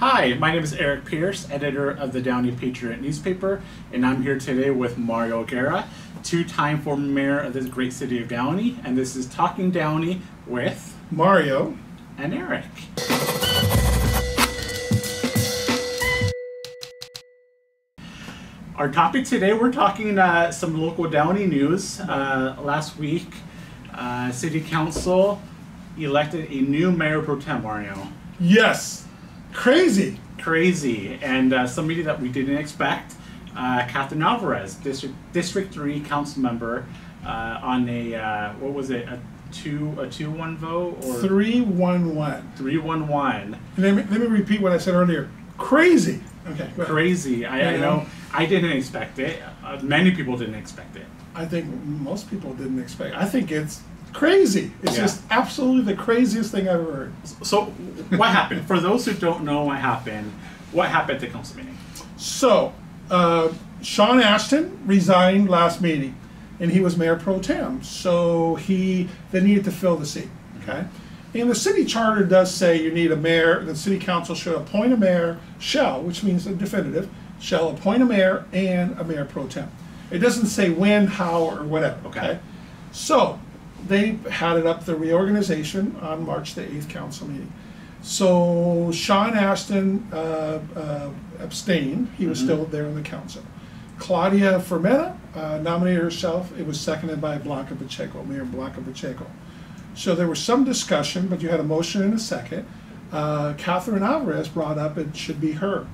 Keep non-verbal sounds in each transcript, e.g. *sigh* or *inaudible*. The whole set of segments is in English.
Hi, my name is Eric Pierce, editor of the Downey Patriot newspaper, and I'm here today with Mario Guerra, two-time former mayor of this great city of Downey, and this is Talking Downey with Mario. and Eric. Our topic today, we're talking uh, some local Downey news. Uh, last week, uh, City Council elected a new mayor pro tem, Mario. Yes. Crazy. crazy and uh, somebody that we didn't expect. Uh, Catherine Alvarez, District District Three council member, uh, on a uh, what was it a two a two one vote or 311. three one one? And let me, let me repeat what I said earlier. Crazy. Okay. Crazy. I, I know. I didn't expect it. Uh, many people didn't expect it. I think most people didn't expect. I think it's crazy. It's Yeah. just absolutely the craziest thing I've ever heard. So, what happened? For those who don't know what happened, what happened at the council meeting? So, uh, Sean Ashton resigned last meeting, and he was mayor pro tem. So he they needed to fill the seat. Okay, and the city charter does say you need a mayor. The city council should appoint a mayor. Shall, which means a definitive, shall appoint a mayor and a mayor pro tem. It doesn't say when, how, or whatever. Okay. Okay. So they had it up the reorganization on March the eighth council meeting. So Sean Ashton uh, uh, abstained. He was still there in the council. Claudia Frometa uh, nominated herself. It was seconded by Blanca Pacheco, Mayor Blanca Pacheco. So there was some discussion, but you had a motion and a second. Uh, Catherine Alvarez brought up it should be her.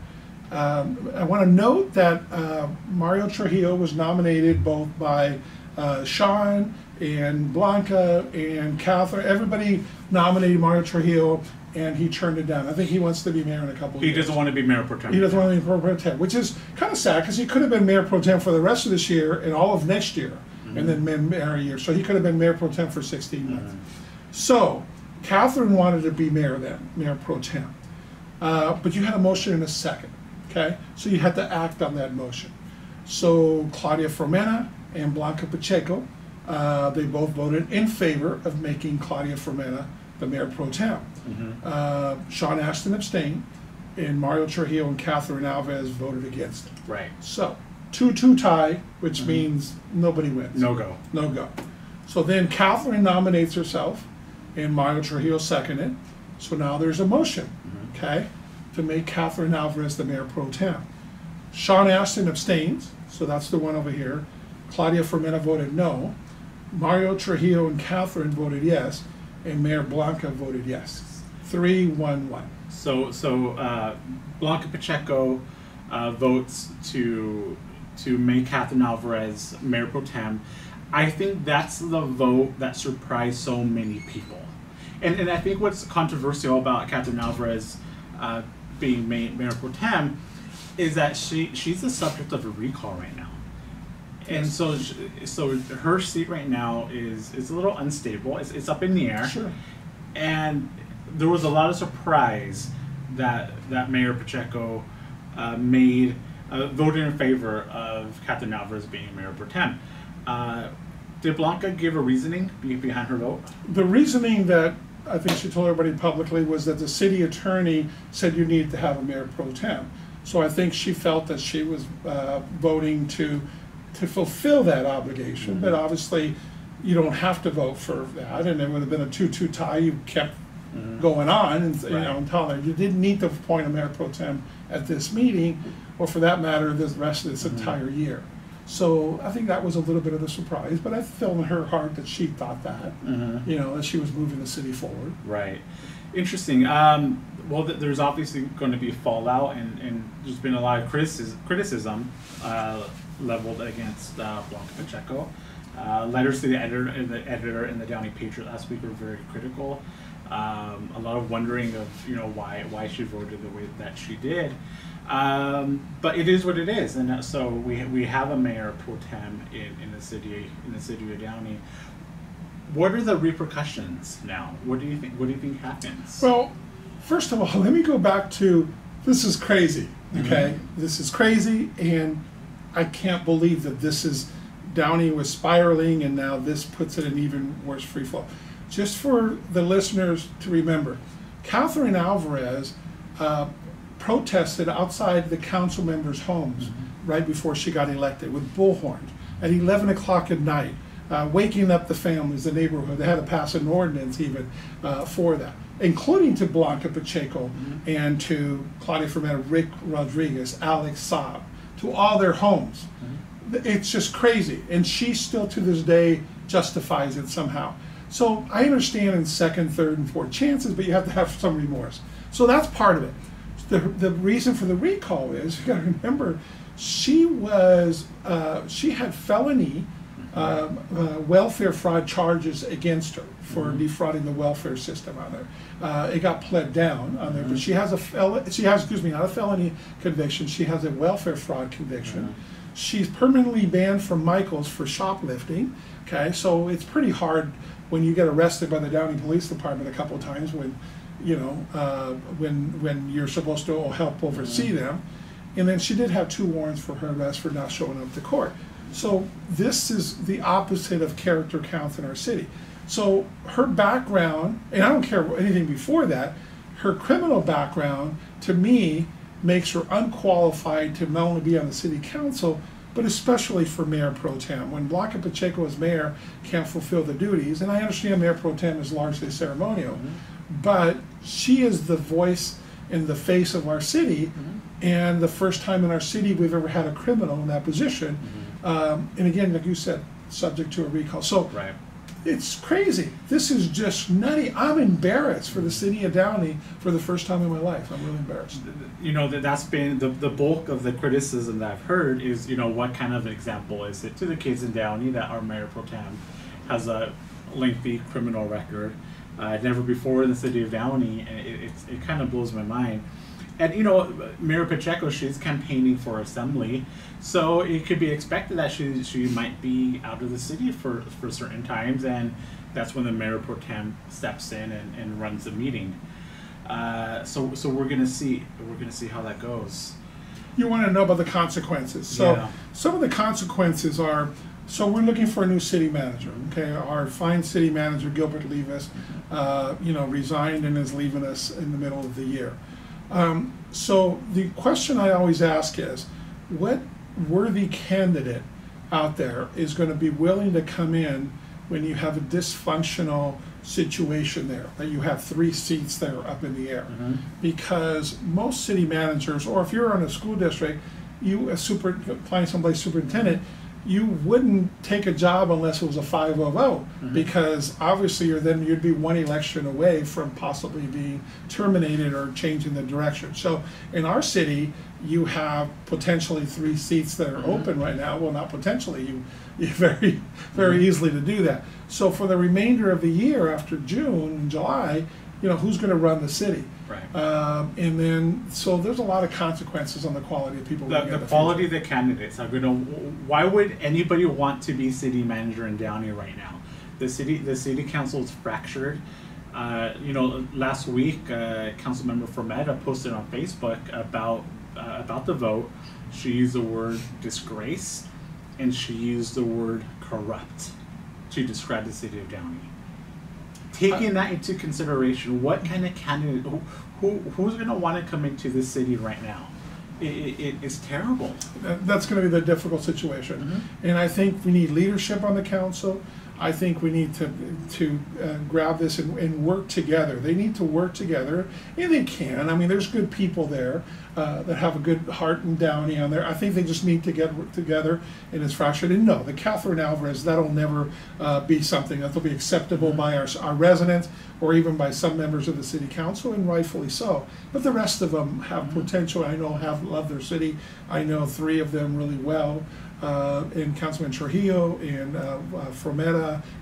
Um, I want to note that uh, Mario Trujillo was nominated both by uh, Sean and Blanca and Catherine. Everybody nominated Mario Trujillo, and he turned it down. I think he wants to be mayor in a couple of He years. doesn't want to be mayor pro tem. He doesn't want to be pro pro tem, which is kind of sad because he could have been mayor pro tem for the rest of this year and all of next year, and then been mayor a year. So he could have been mayor pro tem for 16 months. So Catherine wanted to be mayor then, mayor pro tem. Uh, but you had a motion in a second, okay? So you had to act on that motion. So Claudia Frometa and Blanca Pacheco, uh, they both voted in favor of making Claudia Frometa the mayor pro tem. Uh, Sean Ashton abstained, and Mario Trujillo and Catherine Alvarez voted against. Right. So, two-two tie, which means nobody wins. No go. No go. So then Catherine nominates herself, and Mario Trujillo seconded. So now there's a motion, okay, to make Catherine Alvarez the mayor pro tem. Sean Ashton abstains, so that's the one over here. Claudia Frometa voted no. Mario Trujillo and Catherine voted yes, and Mayor Blanca voted yes. Three, one, one. So so uh, Blanca Pacheco uh, votes to to make Catherine Alvarez mayor pro tem. I think that's the vote that surprised so many people, and and I think what's controversial about Catherine Alvarez uh, being mayor pro tem is that she she's the subject of a recall right now. And so, so her seat right now is is a little unstable. It's, it's up in the air Sure. and there was a lot of surprise that that Mayor Pacheco uh, made uh, voted in favor of Catherine Alvarez being mayor pro tem. Uh, did Blanca give a reasoning behind her vote? The reasoning that I think she told everybody publicly was that the city attorney said you need to have a mayor pro tem. So I think she felt that she was uh, voting to, to fulfill that obligation, but obviously you don't have to vote for that, and it would have been a two-two tie, you kept going on, and, you know, telling you didn't need to appoint a mayor pro tem at this meeting, or for that matter, the rest of this entire year. So I think that was a little bit of a surprise, but I feel in her heart that she thought that, you know, that she was moving the city forward. Right. Interesting. Um, well, th- there's obviously going to be fallout, and, and there's been a lot of criticism, criticism uh, leveled against uh, Blanca Pacheco. Uh, letters to the editor and the editor in the Downey Patriot last week were very critical. Um, a lot of wondering of you know why why she voted the way that she did. Um, but it is what it is, and so we we have a mayor pro tem in, in the city in the city of Downey. What are the repercussions now? What do you think? What do you think happens? Well, first of all, *laughs* let me go back to this is crazy. Okay, this is crazy, and I can't believe that this is Downey was spiraling, and now this puts it in even worse free fall. Just for the listeners to remember, Catherine Alvarez uh, protested outside the council members' homes Mm-hmm. right before she got elected with bullhorns at 11 o'clock at night, uh, waking up the families, the neighborhood. They had to pass an ordinance even uh, for that, including to Blanca Pacheco Mm-hmm. and to Claudia Frometa, Rick Rodriguez, Alex Saab, to all their homes. Mm-hmm. It's just crazy. And she still to this day justifies it somehow. So I understand in second, third, and fourth chances, but you have to have some remorse. So that's part of it. The, the reason for the recall is *laughs* you got to remember she was uh, she had felony um, uh, welfare fraud charges against her for defrauding the welfare system on there. Uh, it got pled down on there, but she has a fel- she has excuse me not a felony conviction. She has a welfare fraud conviction. She's permanently banned from Michaels for shoplifting. Okay, so it's pretty hard when you get arrested by the Downey Police Department a couple times when you know uh, when when you're supposed to help oversee them. And then she did have two warrants for her arrest for not showing up to court. So this is the opposite of character counts in our city. So her background, and I don't care anything before that, her criminal background to me makes her unqualified to not only be on the city council, but especially for Mayor Pro Tem. When Blanca Pacheco as mayor can't fulfill the duties, and I understand Mayor Pro Tem is largely ceremonial, mm-hmm. but she is the voice and the face of our city. Mm-hmm. And the first time in our city we've ever had a criminal in that position. Mm-hmm. Um, and again, like you said, subject to a recall. So Right. it's crazy. This is just nutty. I'm embarrassed for the city of Downey for the first time in my life. I'm really embarrassed. you know that that's been the, the bulk of the criticism that I've heard is you know what kind of example is it to the kids in Downey that our mayor pro tem has a lengthy criminal record, uh, never before in the city of Downey, and it, it's, it kind of blows my mind. And you know, Mayor Pacheco, she's campaigning for assembly, so it could be expected that she she might be out of the city for for certain times, and that's when the mayor pro tem steps in and, and runs the meeting. Uh, so so we're gonna see we're gonna see how that goes. You want to know about the consequences. So Yeah. some of the consequences are so we're looking for a new city manager. Okay, our fine city manager Gilbert Livas, uh, you know, resigned and is leaving us in the middle of the year. Um, so the question I always ask is, what worthy candidate out there is going to be willing to come in when you have a dysfunctional situation there, that you have three seats that are up in the air? Because most city managers, or if you're in a school district, you a super applying someplace superintendent, you wouldn't take a job unless it was a 5-0 vote mm-hmm. because obviously you're then you'd be one election away from possibly being terminated or changing the direction. So in our city, you have potentially three seats that are mm-hmm. open right now. Well, not potentially, you *laughs* you very mm-hmm. very easily to do that. So for the remainder of the year after June and July, you know who's going to run the city. Right. Um, and then, so there's a lot of consequences on the quality of people. The, the the quality future. of the candidates are gonna. Why would anybody want to be city manager in Downey right now? The city the city council is fractured. Uh, you know, last week, uh, Councilmember Frometa posted on Facebook about uh, about the vote. She used the word disgrace, and she used the word corrupt to describe the city of Downey. Taking that into consideration, what kind of candidate, who, who who's going to want to come into this city right now? It, it, it is terrible. That's gonna be the difficult situation. Mm-hmm. And I think we need leadership on the council. I think we need to, to uh, grab this and, and work together. They need to work together, and they can. I mean, there's good people there uh, that have a good heart and Downey on there. I think they just need to get together and it's frustrated. And no, the Catherine Alvarez, that'll never uh, be something that'll be acceptable by our, our residents or even by some members of the city council, and rightfully so. But the rest of them have potential. I know have love their city. I know three of them really well. Uh, and Councilman Trujillo and uh, uh,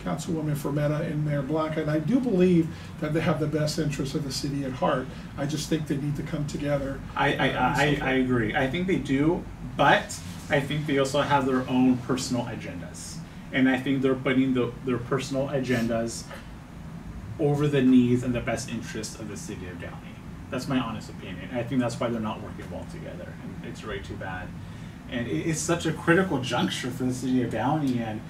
Councilwoman Frometa and Mayor Blanca. And I do believe that they have the best interests of the city at heart. I just think they need to come together. I, I, uh, I. I agree. I think they do, but I think they also have their own personal agendas. And I think they're putting the, their personal agendas over the needs and the best interests of the city of Downey. That's my honest opinion. I think that's why they're not working well together, and it's really too bad. And it, it's such a critical juncture for the city of Downey, and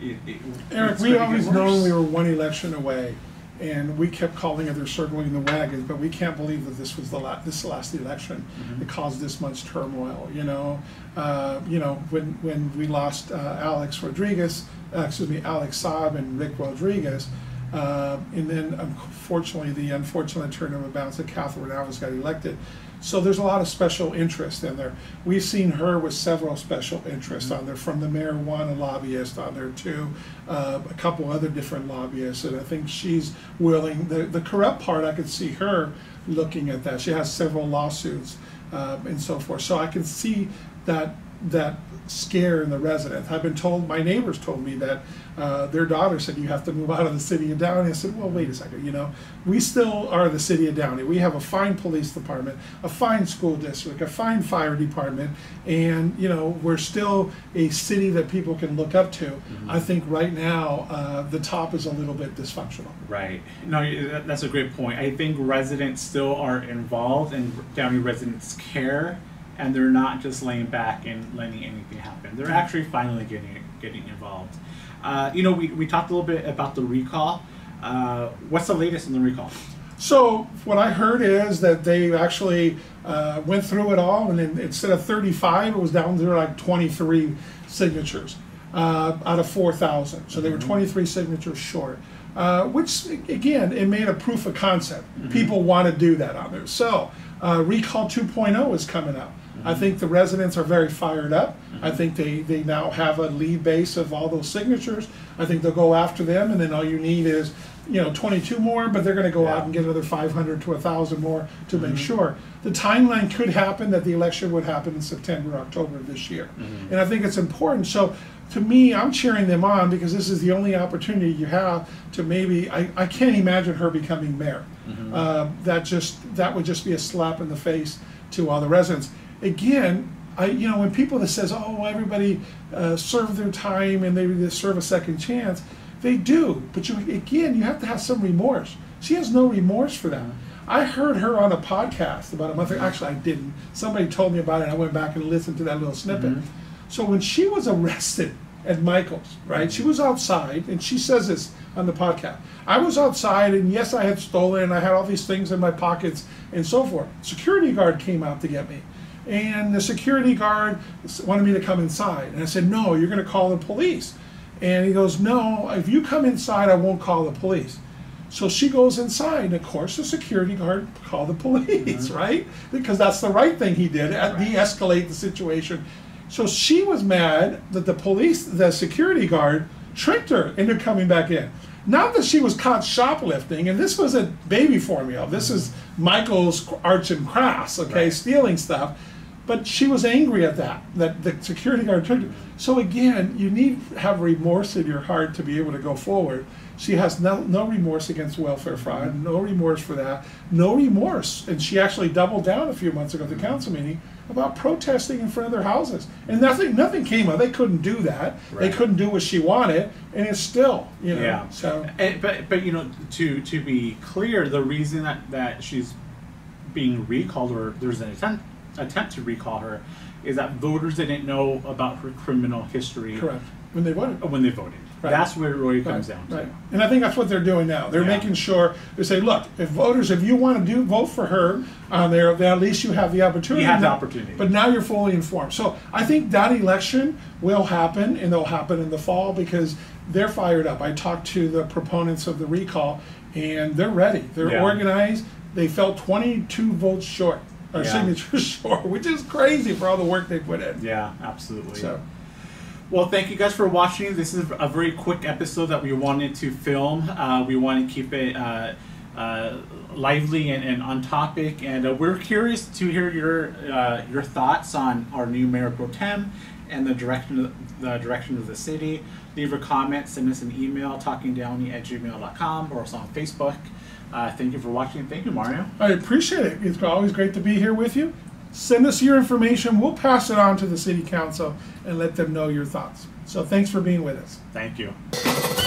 it, it, Eric, we always known we were one election away And we kept calling it they're circling the wagons, but we can't believe that this was the la- this last election that caused this much turmoil. You know, uh, you know when when we lost uh, Alex Rodriguez, uh, excuse me, Alex Saab and Rick Rodriguez, uh, and then unfortunately the unfortunate turn of events that Catherine Alvarez got elected. So there's a lot of special interest in there. We've seen her with several special interests on there, from the marijuana lobbyist on there to uh, a couple other different lobbyists, and I think she's willing. The the corrupt part, I could see her looking at that. She has several lawsuits uh, and so forth. So I can see that that scare in the residents. I've been told, my neighbors told me that uh, their daughter said you have to move out of the city of Downey. I said, well, wait a second, you know, we still are the city of Downey. We have a fine police department, a fine school district, a fine fire department, and you know we're still a city that people can look up to. I think right now uh, the top is a little bit dysfunctional. Right. No, that's a great point. I think residents still are involved and Downey residents care and they're not just laying back and letting anything happen. They're actually finally getting getting involved. Uh, you know, we, we talked a little bit about the recall. Uh, what's the latest in the recall? So what I heard is that they actually uh, went through it all, and then instead of 35, it was down to like 23 signatures uh, out of 4,000. So they were 23 signatures short. Uh, which again, it made a proof of concept. People want to do that on there. So uh, Recall 2.0 is coming up. I think the residents are very fired up. I think they, they now have a lead base of all those signatures. I think they'll go after them, and then all you need is, you know, 22 more, but they're going to go out and get another 500 to 1,000 more to make mm-hmm. sure. The timeline could happen that the election would happen in September, or October of this year. Mm-hmm. And I think it's important. So to me, I'm cheering them on because this is the only opportunity you have to maybe, I, I can't imagine her becoming mayor. Uh, that just, that would just be a slap in the face to all the residents. Again, I, you know, when people that says, oh, everybody uh, serve their time and they deserve a second chance, they do. But you, again, you have to have some remorse. She has no remorse for that. I heard her on a podcast about a month ago. Actually, I didn't. Somebody told me about it. and I went back and listened to that little snippet. So when she was arrested at Michael's, right? She was outside, and she says this on the podcast. I was outside, and yes, I had stolen, and I had all these things in my pockets, and so forth. Security guard came out to get me, and the security guard wanted me to come inside, and I said, "No, you're going to call the police." And he goes, "No, if you come inside, I won't call the police." So she goes inside, and of course, the security guard called the *laughs* police, right? Because that's the right thing he did, uh, de-escalate the situation. So she was mad that the police, the security guard, tricked her into coming back in. Not that she was caught shoplifting, and this was a baby formula. This is Michael's arts and crafts, okay, stealing stuff. But she was angry at that, that the security guard tricked her. So again, you need to have remorse in your heart to be able to go forward. She has no, no remorse against welfare fraud, no remorse for that, no remorse. And she actually doubled down a few months ago at the council meeting about protesting in front of their houses. And nothing nothing came of it. They couldn't do that. They couldn't do what she wanted, and it's still, you know. Yeah. So And, but but you know to to be clear, the reason that that she's being recalled or there's an attempt attempt to recall her is that voters didn't know about her criminal history correct. When they voted. when they voted. Right. That's where it really comes Right, down to. right. And I think that's what they're doing now. They're Yeah. making sure they say, look, if voters, if you want to do vote for her on there, then at least you have the opportunity. You have the opportunity. But now you're fully informed. So I think that election will happen, and it'll happen in the fall because they're fired up. I talked to the proponents of the recall, and they're ready. They're Yeah. organized. They fell 22 votes short, or Yeah. signatures *laughs* short, which is crazy for all the work they put in. Yeah, absolutely. So. Well, thank you guys for watching. This is a very quick episode that we wanted to film. Uh, we want to keep it uh, uh, lively and, and on topic, and uh, we're curious to hear your uh, your thoughts on our new mayor pro tem and the direction of the direction of the city. Leave a comment, send us an email, talkingdowney at gmail.com, or us on Facebook. Uh, thank you for watching. Thank you, Mario. I appreciate it. It's always great to be here with you. Send us your information. We'll pass it on to the city council and let them know your thoughts. So thanks for being with us. Thank you.